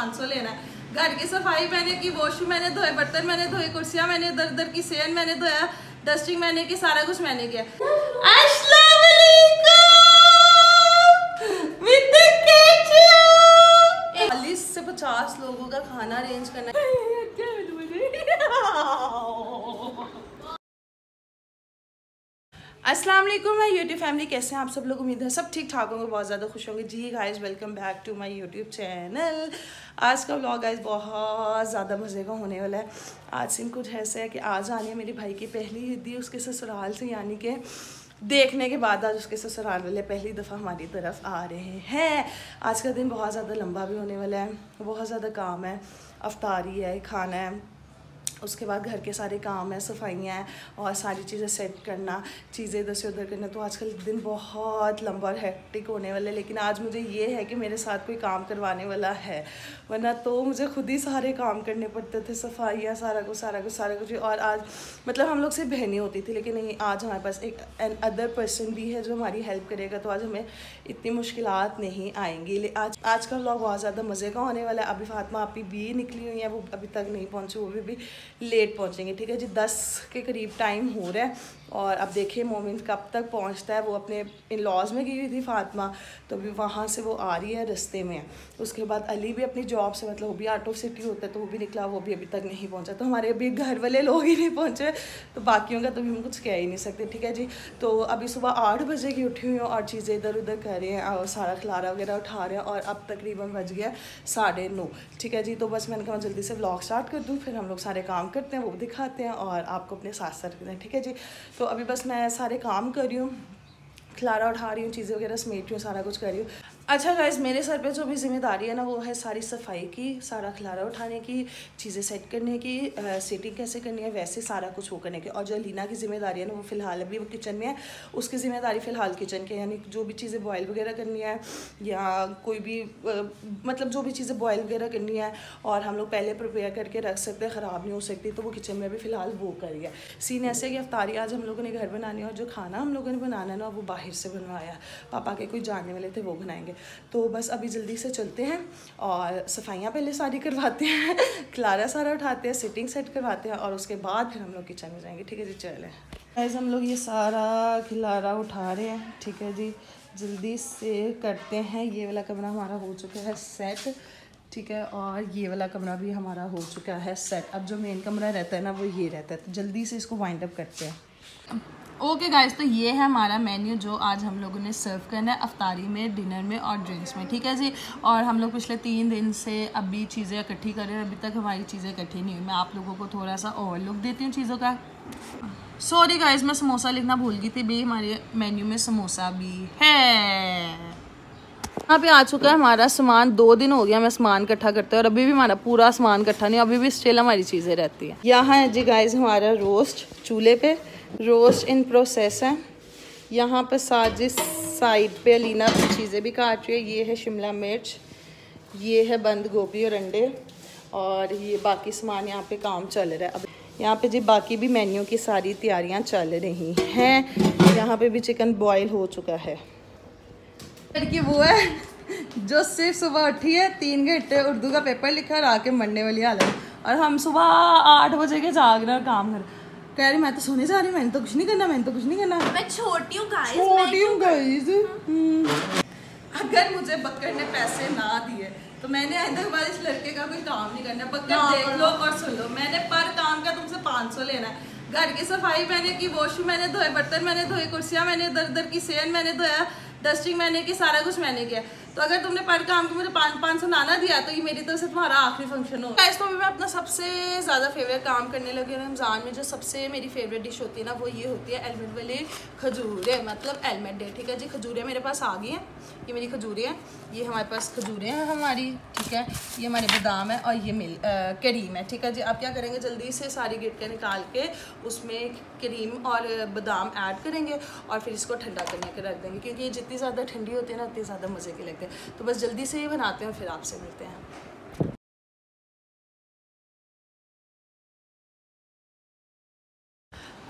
पाँच सौ लेना है। घर की सफ़ाई मैंने की वॉशरूम मैंने धोए, बर्तन मैंने धोए, कुर्सियाँ मैंने, इधर उधर की सेन मैंने धोया डस्टिंग मैंने की, सारा कुछ मैंने किया। चालीस से पचास लोगों का खाना अरेंज करना अस्सलाम वालेकुम मैं यूट्यूब फैमिली कैसे हैं आप सब लोग? उम्मीद है सब ठीक ठाक होंगे, बहुत ज़्यादा खुश होंगे। जी guys welcome back to my YouTube channel आज का व्लॉग गाइस बहुत ज़्यादा मज़े का होने वाला है। आज सीन कुछ ऐसे है कि आज आनी मेरे भाई की पहली ईदी उसके ससुराल से, यानी कि देखने के बाद आज उसके ससुराल वाले पहली दफ़ा हमारी तरफ़ आ रहे हैं। आज का दिन बहुत ज़्यादा लंबा भी होने वाला है, बहुत ज़्यादा काम है, अफ्तारी है, खाना है। उसके बाद घर के सारे काम हैं सफाइयाँ हैं और सारी चीज़ें सेट करना चीज़ें इधर से उधर करना। तो आजकल दिन बहुत लंबा और हेक्टिक होने वाला है लेकिन आज मुझे ये है कि मेरे साथ कोई काम करवाने वाला है। वरना तो मुझे खुद ही सारे काम करने पड़ते थे सफाइयाँ सारा कुछ सारा कुछ सारा कुछ। और आज मतलब हम लोग से बहनी होती थी लेकिन नहीं आज हमारे पास एक एन अदर पर्सन भी है जो हमारी हेल्प करेगा तो आज हमें इतनी मुश्किल नहीं आएँगी। आज आज का ब्लॉग बहुत ज़्यादा मज़े का होने वाला है। अभी फातमा आप भी निकली हुई है वो अभी तक नहीं पहुँची वो भी, भी लेट पहुँचेंगे, ठीक है? जी, दस के करीब टाइम हो रहा है और अब देखिए, मोमिन कब तक पहुँचता है? वो अपने इन लॉज में गई हुई थी, फातिमा। तो अभी वहाँ से वो आ रही है, रस्ते में। उसके बाद अली भी अपनी जॉब से मतलब वो भी आउट ऑफ़ सिटी होता है तो वो भी निकला, वो भी अभी तक नहीं पहुँचा। तो हमारे अभी घर वाले लोग ही नहीं पहुँचे तो बाकियों का तो भी हम कुछ कह ही नहीं सकते, ठीक है जी? तो अभी सुबह आठ बजे की उठी हुई हूँ और चीज़ें इधर उधर कर रहे हैं, और सारा खलारा वगैरह उठा रहे हैं, और अब तकरीबन बज गया साढ़े नौ, ठीक है जी? तो बस मैंने कहा जल्दी से ब्लॉग स्टार्ट कर दूँ, फिर हम लोग सारे काम करते हैं, वो दिखाते हैं और आपको अपने साथ साथ रखते हैं, ठीक है जी? तो अभी बस मैं सारे काम कर रही हूँ, खिलारा उठा रही हूँ, चीज़ें वगैरह समेट रही हूँ, सारा कुछ कर रही हूँ। अच्छा गाइज़ मेरे सर पे जो भी ज़िम्मेदारी है ना वो है सारी सफ़ाई की सारा खलारा उठाने की चीज़ें सेट करने की सेटिंग कैसे करनी है वैसे सारा कुछ वो करने की। और जो लीना की ज़िम्मेदारी है ना वो फ़िलहाल अभी वो किचन में है। उसकी ज़िम्मेदारी फ़िलहाल किचन के यानी जो भी चीज़ें बॉयल वगैरह करनी है या कोई भी आ, मतलब जो भी चीज़ें बॉयल वगैरह करनी है और हम लोग पहले प्रिपेयर करके रख सकते हैं ख़राब नहीं हो सकती तो वो किचन में भी फ़िलहाल वो करी है। सीन ऐसे कि अफ्तारी आज हम लोगों ने घर बनानी है और जो खाना हम लोगों ने बनाना है ना वो बाहर से बनवाया। पापा के कोई जानने वाले थे वो बनाएँगे। तो बस अभी जल्दी से चलते हैं और सफाइयाँ पहले सारी करवाते हैं खलारा सारा उठाते हैं सिटिंग सेट करवाते हैं और उसके बाद फिर हम लोग किचन में जाएँगे, ठीक है जी? चलें। ऐसे हम लोग ये सारा खिलारा उठा रहे हैं, ठीक है जी? जल्दी से करते हैं। ये वाला कमरा हमारा हो चुका है सेट ठीक है? और ये वाला कमरा भी हमारा हो चुका है सेट अब जो मेन कमरा रहता है ना, वो ये रहता है। तो जल्दी से इसको वाइंड अप करते हैं। ओके गाइज़ तो ये है हमारा मेन्यू जो आज हम लोगों ने सर्व करना है अफ्तारी में डिनर में और ड्रिंक्स में, ठीक है जी? और हम लोग पिछले तीन दिन से अभी चीज़ें इकट्ठी कर रहे हैं, अभी तक हमारी चीज़ें इकट्ठी नहीं हुई। मैं आप लोगों को थोड़ा सा ओवरलुक देती हूँ चीज़ों का। सॉरी गाइज़ मैं समोसा लिखना भूल गई थी। भाई हमारे मेन्यू में समोसा भी है। यहाँ पे आ चुका है हमारा सामान। दो दिन हो गया मैं सामान इकट्ठा करते हैं और अभी भी हमारा पूरा सामान इकट्ठा नहीं, अभी भी स्टिल हमारी चीज़ें रहती हैं। यहाँ है जी गाइज़ हमारा रोस्ट चूल्हे पे। रोस्ट इन प्रोसेस है। यहाँ पर साजिश साइड पे अलीना चीज़ें भी काट रही है। ये है शिमला मिर्च, ये है बंद गोभी और अंडे और ये बाकी सामान यहाँ पे काम चल रहा है। अब यहाँ पे जी बाकी भी मेन्यू की सारी तैयारियाँ चल रही हैं। यहाँ पे भी चिकन बॉईल हो चुका है। लड़की वो है, जो सिर्फ़ सुबह उठी है, तीन घंटे उर्दू का पेपर लिखा और आके मरने वाली हालत। और हम सुबह आठ बजे के जाग रहे काम कर कह रही मैं तो सोने जा रही मैंने तो कुछ नहीं करना मैंने तो कुछ नहीं करना। मैं छोटी हूँ गाइस छोटी हूँ गाइस हम्म। अगर मुझे बकर ने पैसे ना दिए तो मैंने आइंदा के बाद इस लड़के का कोई काम नहीं करना। बकर देख लो और सुन लो मैंने पर काम का तुमसे पाँच सौ लेना है। घर की सफ़ाई मैंने की वॉशरूम मैंने धोए बर्तन मैंने धोए कुर्सियाँ मैंने इधर उधर की सेन मैंने धोया डस्टिंग मैंने की सारा कुछ मैंने किया। तो अगर तुमने पर काम को मुझे पाँच पाँच सौ नाना दिया तो ये मेरी तरफ़ से तुम्हारा आखिरी फ़ंक्शन होगा। इसको भी मैं अपना सबसे ज़्यादा फेवरेट काम करने लगी हूँ रमज़ान में, जो सबसे मेरी फेवरेट डिश होती है ना, वो ये होती है एलमेट वाली खजूरें मतलब एलमेट डे ठीक है जी? खजूरें मेरे पास आ गई हैं। ये मेरी खजूरें हैं। ये हमारे पास खजूरें हैं हमारी, ठीक है? ये हमारे बादाम है और ये मिल करीम है, ठीक है जी? आप क्या करेंगे, जल्दी से सारी गिट के निकाल के उसमें करीम और बादाम ऐड करेंगे और फिर इसको ठंडा करने के रख देंगे, क्योंकि ये जितनी ज़्यादा ठंडी होती है ना, उतनी ज़्यादा मज़े के लगती है। तो बस जल्दी से ही बनाते हैं फिर आपसे मिलते हैं।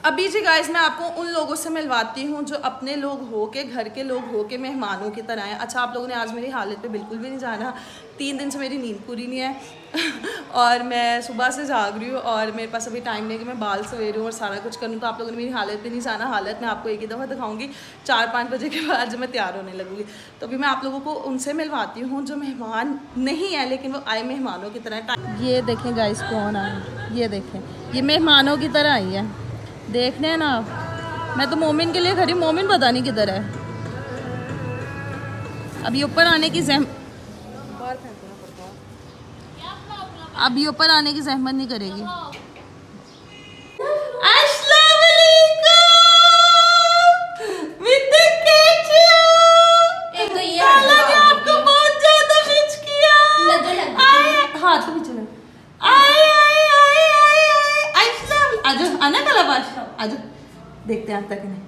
अभी जी गाइस मैं आपको उन लोगों से मिलवाती हूँ जो अपने लोग हो के घर के लोग हो के मेहमानों की तरह हैं। अच्छा आप लोगों ने आज मेरी हालत पे बिल्कुल भी नहीं जाना। तीन दिन से मेरी नींद पूरी नहीं है। और मैं सुबह से जाग रही हूँ और मेरे पास अभी टाइम नहीं कि मैं बाल सवेर हूँ और सारा कुछ करूँ। तो आप लोगों ने मेरी हालत पे नहीं जाना। हालत मैं आपको एक ही दफ़ा दिखाऊँगी। चार पाँच बजे के बाद जब मैं तैयार होने लगूँगी। तो अभी मैं आप लोगों को उनसे मिलवाती हूँ जो मेहमान नहीं है, लेकिन वो आए मेहमानों की तरह। ये देखें गाइस कौन आए ये देखें। ये मेहमानों की तरह आई है। देखने ना मैं तो मोमिन के लिए खड़ी मोमिन पता नहीं किधर है। अभी ऊपर आने की जहम अभी ऊपर आने की जहमत नहीं करेगी। आजो देखते हैं तक नहीं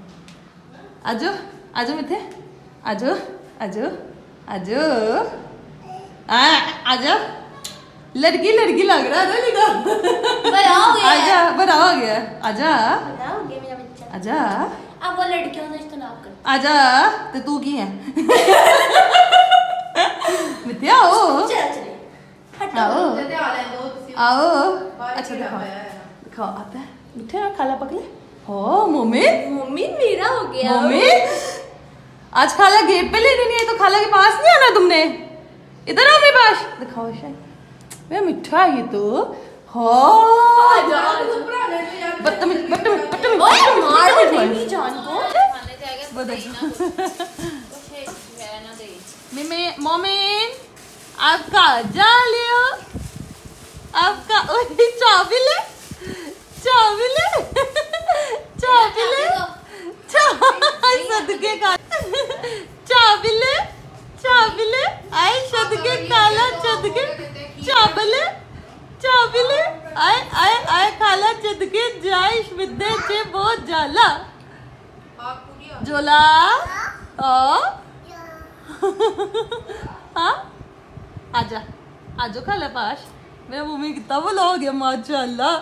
आजो आजो मिथे। आजो आजो आजो। आजो। लड़की लड़की लग रहा है ना आजा बड़ा हो गया आजा आजा। अब वो लड़कियों से कर। आजा। ते तू की है? मिथ्या आओ। आओ। आओ। अच्छा दिखाओ। दिखाओ आता है। मिठे खाला पकले हो मोमिन। मम्मी मेरा हो गया। मोमिन आज खाला गेट पे लेने नहीं है तो खाला के पास नहीं आना तुमने? इधर आओ मेरे पास। दिखाओ शायद मैं मिठा ये तो। हो। बदतमीज बदतमीज बदतमीज ओए मार मेरी जान को। मिमे मोमिन आपका जा लियो आपका ओए चाबी ले चाबी ले चाबी ले चा- सदके का चाबी ले चाबी ले आए सदके काला सदके चाबी ले चाबी आए आए आए काला सदके जाइश विद्या चे बहुत जाला। जोला, ओ। हाँ? आजा, आजो खाला पास मेरा मम्मी कितना बोला हो गया माशाल्लाह।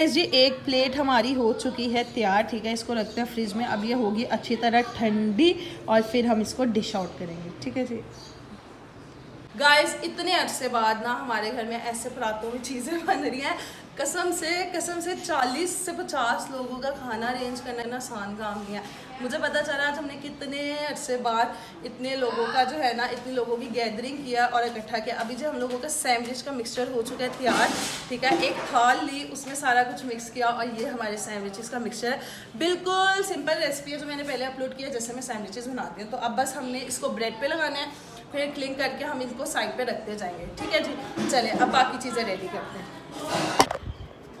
इस जी एक प्लेट हमारी हो चुकी है तैयार, ठीक है? इसको रखते हैं फ्रिज में। अब ये होगी अच्छी तरह ठंडी और फिर हम इसको डिश आउट करेंगे, ठीक है जी? गाइस इतने अरसे बाद ना हमारे घर में ऐसे परातों में चीज़ें बन रही हैं। कसम से कसम से 40 से 50 लोगों का खाना अरेंज करना इतना आसान काम नहीं है। मुझे पता चला आज हमने कितने अरसे बाद इतने लोगों का जो है ना, इतने लोगों की गैदरिंग किया और इकट्ठा किया। अभी जो हम लोगों का सैंडविच का मिक्सचर हो चुका है तैयार, ठीक है? एक थाल ली, उसमें सारा कुछ मिक्स किया और ये हमारे सैंडविचेस का मिक्सचर है। बिल्कुल सिंपल रेसिपी है जो मैंने पहले अपलोड किया जैसे मैं सैंडविचेस बनाती हूँ। तो अब बस हमने इसको ब्रेड पर लगाना है, फिर क्लिंग करके हम इनको साइड पर रखते जाएँगे। ठीक है जी? चले, अब बाकी चीज़ें रेडी करते हैं।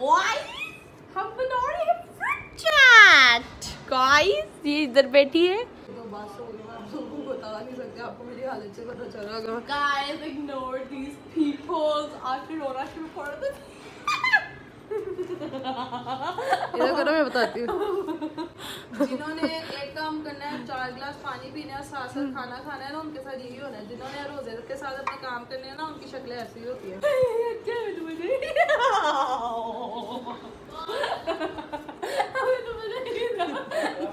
हम बना रहे हैं fruit chat गाइस ये इधर बैठी है तो बात हो गई मैं आप लोगों को बता नहीं सकते आपको मेरी हालत से पता चला होगा guys ignore these people after Rona she recorded this इधर करो मैं बताती हूँ। जिन्होंने एक काम करना है चार गिलास पानी पीना है साथ साथ खाना खाना है ना उनके साथ यही होना है। जिन्होंने रोज़े के साथ अपने काम करने हैं ना उनकी शक्लें ऐसी होती है।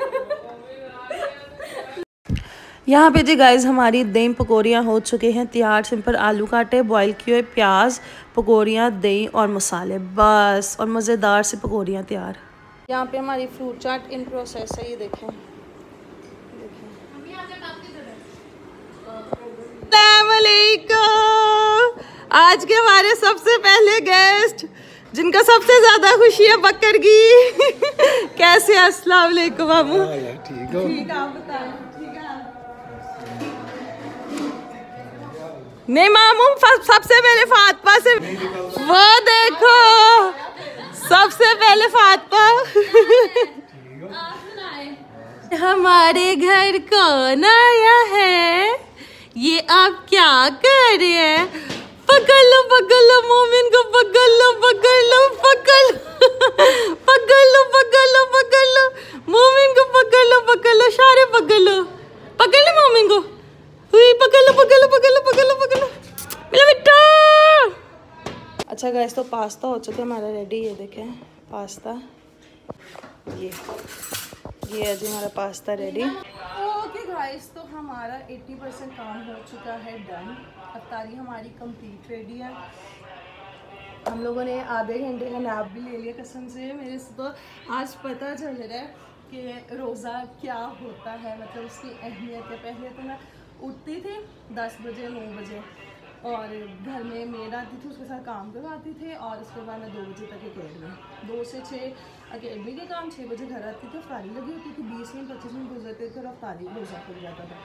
यहाँ पे जी गाइस हमारी दही पकौड़ियाँ हो चुके हैं तैयार। सिंपल आलू काटे बॉईल किए हुए प्याज पकौड़ियाँ दही और मसाले। बस और मज़ेदार से पकौड़ियाँ तैयार। यहाँ पे हमारी फ्रूट चाट इन प्रोसेस है ये देखें। आज के हमारे सबसे पहले गेस्ट जिनका सबसे ज़्यादा खुशी है बकर की। कैसे अस्सलाम वालेकुम मामू। ठीक हो। ठीक है आप बताएँ। ठीक है नहीं मामू सबसे पहले फातमा से वो देखो। सबसे पहले फातमा। हमारे घर कौन आया है? ये आप क्या कर रहे हैं? पकड़ लो पकड़ लो, मोमिन को पकड़ लो पकड़ लो पकड़ लो। पकड़ लो पकड़ लो पकड़ लो। मोमिन को पकड़ लो पकड़ लो सारे पकड़ लो। पकड़ लो मोमिन को। हुई पकड़ लो पकड़ लो पकड़ लो पकड़ लो पकड़ लो। मेरा बेटा। अच्छा गैस तो पास्ता हो चुका है हमारा रेडी ये देखें। पास्ता। ये। ये है जी हमारा पास्ता रेडी ओके गाइस तो हमारा 80 परसेंट काम हो चुका है डन अफ्तारी हमारी कंप्लीट रेडी है। हम लोगों ने आधे घंटे का नैप भी ले लिया कसम से। मेरे से तो आज पता चल रहा है। कि रोज़ा क्या होता है मतलब उसकी अहमियत है। पहले तो मैं उठती थी दस बजे, नौ बजे और घर में मेड आती थी, उसके साथ काम करवाती थे और उसके बाद मैं दो बजे तक अकेडमी दो से छः अकेडमी के काम, छः बजे घर आती थी, अफ्तारी लगी होती थी। बीस मिनट, पच्चीस मिनट गुजरते थे और अफ्तारी रोज़ा खुल जाता था।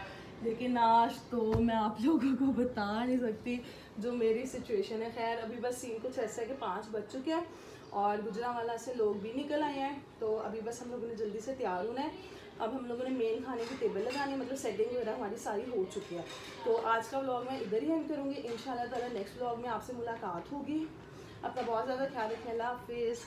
लेकिन आज तो मैं आप लोगों को बता नहीं सकती जो मेरी सिचुएशन है। खैर, अभी बस सीन कुछ ऐसा है कि पाँच बज चुके हैं और गुजरा वाला से लोग भी निकल आए हैं। तो अभी बस हम लोगों ने जल्दी से तैयार होना है। अब हम लोगों ने मेन खाने की टेबल लगानी है। मतलब सेटिंग वगैरह हमारी सारी हो चुकी है। तो आज का व्लॉग मैं इधर ही एंड करूँगी। इन शाला नेक्स्ट व्लॉग में आपसे मुलाकात होगी। अपना बहुत ज़्यादा ख्याल रखें अल्लाह हाफिज़